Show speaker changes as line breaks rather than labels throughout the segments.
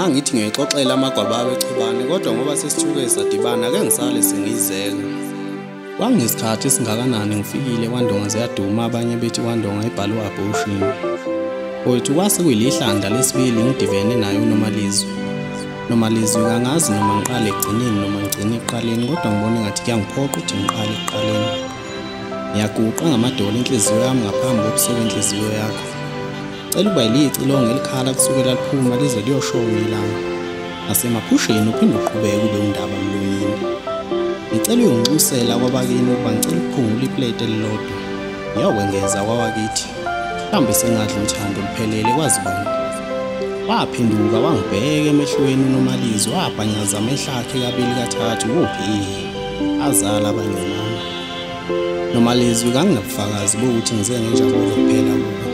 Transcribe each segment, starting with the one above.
ngangithi ngiyixoxela amagwababa echubane kodwa ngoba sesithuke sadibana ake ngisale sengiyizeka kwangisikhathi esingakanani ngifikile kwandonga ziyaduma abanye bethi kwandonga ibhalwe abhoshini wethu kwase kuyilihlanda lesibili ngidivene naye unomalizwi nomalizwi kangazi noma ngiqale ekugcineni noma ngigcine ekuqaleni kodwa ngibona engathi kuyangiphoqa ukuthi ngiqale ekuqaleni. Ngiyaguqa ngamadolo inhliziyo yami ngaphambi kokusuka inhliziyo yakho. Cela ukuba yiliyicilongo elikhala kusukela liphuma lize liyoshona ilanga nasemaphusheni uphinde uqhubeke ube undaba mlonyeni. Ngicela uyongixusela kwabakini ukuba ngicela ukuphungula iplate elilodwa. Ngiyokwengeza kwawakithi mhlawumbe sengadla uthando luphelele kwazi bani waphinduka wangibheka emehlweni unomalizwi wabhanyaza amehlo akhe kabili kathathu kuphi azala abanye mama nomalizwi kanginabufakazi bokuthi ngize ngenjabulo kuphela kubo.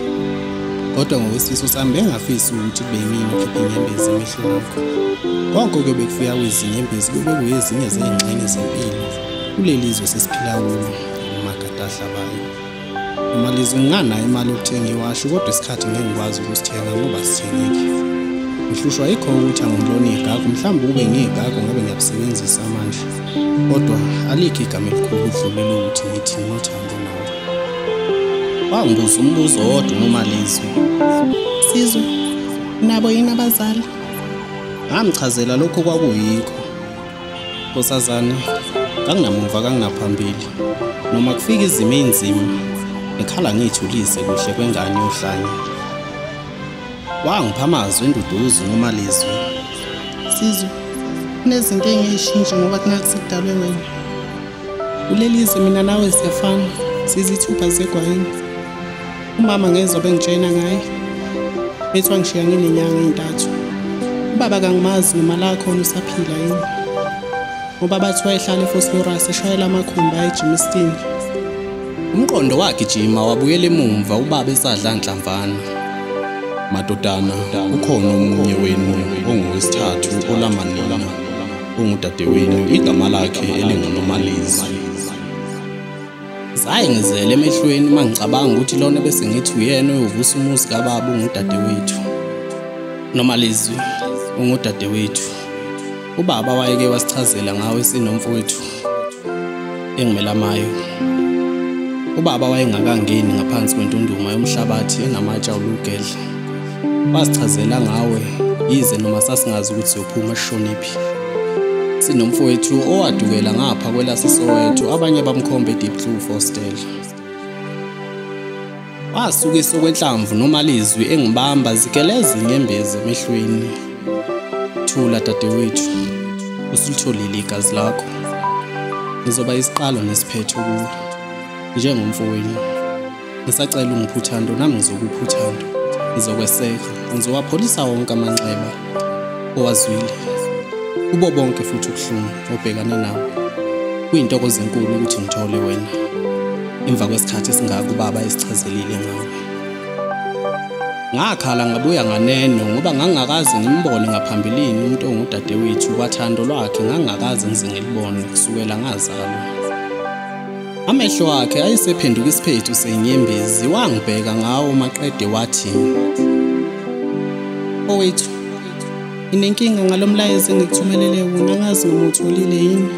Kodwa ngokwesifiso sami bengafisi ukuthi kube yimina okhipha inyembezi emehlweni akho. Konke kuyobe kufika kwezinyembezi kube kuyezinye zey'ngxenye zempilo kuleli zwe sesiphila kulo namagadahla bayo. Nomalizwi nginganayo imali yokuthenga iwashi kodwa isikhathi ngeke ngikwazi ukusithenga ngoba sithengeki ngihlushwa yikho ukuthi angimlona igagu mhlawumbe ube ngiyigagu ngobe ngiyabusebenzisa manje. Kodwa alikho igama elikhulu ukudlulela ukuthi ngithi nginothando nawe wangibuza umbuzo wodwa unomalizwi sizwe nabo yini abazali? Ngamchazela lokho kwakuyikho. Nkosazana kangingamuva kangingaphambili noma kufika izimo ey'nzima ngikhala ngiyithulise kuhle kwengane yohlanya. Wangipha amazwi enduduzo nomalizwi sizwe kunezinto engiyishintshe ngoba kunathi sekudalwe wena. Kulelize mina nawe siyafana. Sizithupha zegwayini umama ngezwa bengitshena ngaye. Bethi wangishiya nginenyanga ey'ntathu ubaba kangimazi noma la khona usaphila yini? Ngoba bathi wayehlala efosforus eshayela amakhumbi ayejimistin umqondo wagijima wabuyela emumva ubaba esadla nhlamvana. Madodana ukhona omunye wenu ongowesithathu olamanina ongudadewenu. Igama lakhe elingunomalizwi zaye ngizele emehlweni uma ngicabanga ukuthi lona bese ngithi uyena oyovusa umuzi kababa ungudadewethu. Nomalizwi ungudadewethu. Ubaba wayeke wasichazela ngawe sinomfowethu engimelamayo ubaba wayengakangeni ngaphansi kwentunduma yomhlabathi enamatshe awulugedla wasichazela ngawe yize noma sasingazi ukuthi siyophuma esishoniphi sinomfowethu owadukela ngapha kwelasesoweto abanye bamkhomba edeep blue hostel wasuka isokwenhlamvu nomalizwi engibamba zigeleza inyembezi emehlweni. Thula dadewethu. Usulitholile igazi lakho. Ngizoba isiqalo nesiphetho kuwe. Njengomfowenu. Ngisacela ungiphuthando nami ngizokuphuthando ngizokweseka. Ngizowapholisa wonke amanxeba owazwile. Kubo bonke futhi ubuhlungu obhekane nawo kuyintokozo enkulu ukuthi ngithole wena emva kwesikhathi esingaka ubaba esichazelile ngawe. Ngakhala ngabuya nganeno ngoba ngangingakaze ngimbone ngaphambilini umuntu ongudadewethu kwathando lwakhe ngangingakaze ngize ngilibone kusukela ngazalwa. Amehlo akhe ayesephenduka isiphethu senyembezi wangibheka ngawo maqede wathi owethu inenkinga ngalomlayezo engikuthumelele wona angazi noma utholile yini.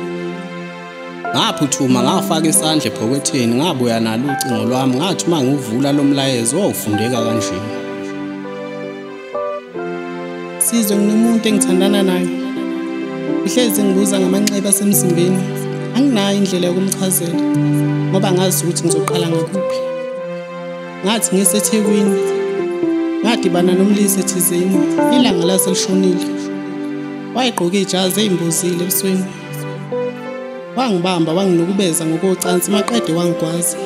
Ngaphuthuma ngafaka isandla ephoketheni ngabuya nalo ucingo lwami ngathi uma ngiwuvula lo mlayezo wawufundeka kanje. Sizwe nginomuntu engithandana naye. Uhlezi ngibuza ngamanxeba asemzimbeni. Anginayo indlela yokumchazela ngoba ngazi ukuthi ngizoqala ngakuphi. Ngathi ngisethekwini ngadibana nomlisi ethizeni ilanga laselishonile wayegqoke ijazi eyimbozile ebusweni. Wangibamba wanginukubeza ngokocansi maqede wangigwaza.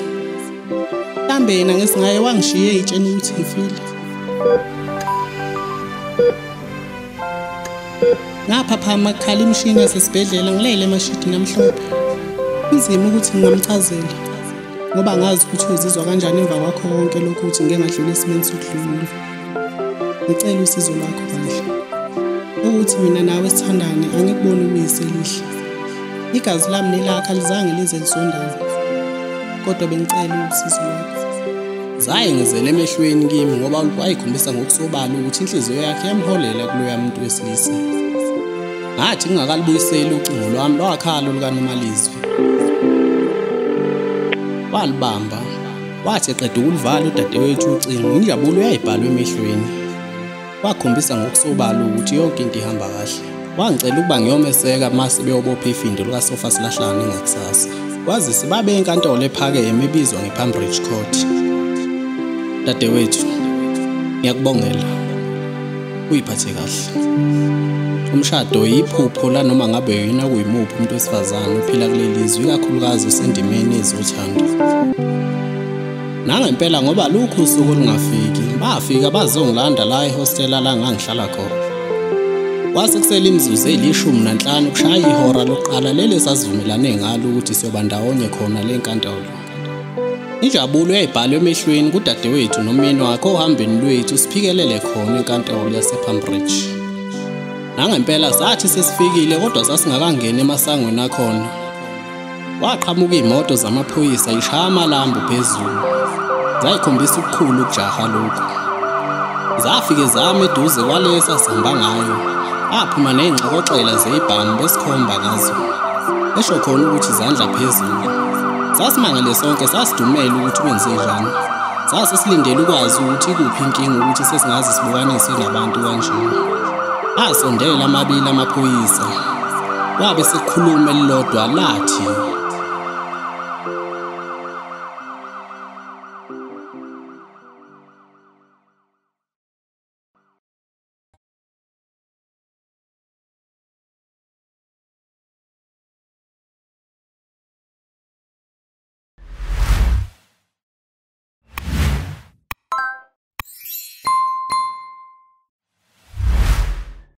Mhlambe yena ngesingaye wangishiye ey'tsheni ukuthi ngifile. Ngaphaphama kukhala imishini yasesibhedlela ngilele emashidini amhlophe. Kunzima ukuthi ngingamchazela ngoba ngazi ukuthi uzizwa kanjani emva kwakho konke lokhu ukuthi ngeke ngadlula esimeni sokudlula. Ngicela usizo lwakho kahle. Ukuthi mina nawe sithandane angikuboni kuyiselihle igazi lami nelakho alizange lize lisondane kodwa bengicela usizo lwakho. Zayengezela emehlweni kimi ngoba wayekhombisa ngokusobala ukuthi inhliziyo yakhe yamholela kuloya muntu wesilisa. Ngathi ngingakalibuyiseli ucingo lwami lwakhala lukanomalizwi. Walibamba wathi eqeda ukulivala udadewethu ucingo injabulo yayibhalwe emehlweni. Wakhombisa ngokusobala ukuthi yonke into ihamba kahle. Wangicela ukuba ngiyomeseka mase beyobopha ifindo likasofa silahlane ngakusasa. Kwazise babe enkantolo ephakeme ebizwa ngePambridge Court. Dadewethu ngiyakubongela. Uyiphathe kahle. Umshado yiphupho la noma ngabe yena kuyimuphi umuntu wesifazane ophila kuleli zwe ikakhulukazi usendimeni ezothando nangempela ngoba lukho usuku olungafiki bafika bazongilanda la ehostela la ngangihlala khona. Kwase kusele imizuzu elishumi nanhlanu kushaya ihora lokuqala leli sasivumelane ngalo ukuthi siyoba ndawonye khona le nkantolo. Injabulo yayibhalwe emehlweni kudadewethu nomyeni wakhe ohambeni lwethu siphikelele khona enkantolo yasePambridge nangempela sathi sesifikile kodwa sasingakangeni emasangweni akhona. Waqhamuka iy'moto zamaphoyisa ishaya amalambu phezulu. Zayikhombisa ukukhulu ukujaha lokhu. Zafike zama eduze kwalesa sihamba ngayo. Aphuma ney'ngxokoxela zeyibhamu besikhomba ngazo esho khona ukuthi izandla phezulu. Sasimangale sonke sasidumele ukuthi wenze njani. Sase silindele ukwazi ukuthi ikuphi inkinga ukuthi sesingaze sibukanise nabantu kanjena asondela amabili amaphoyisa. Wabe sekukhuluma elilodwa lathi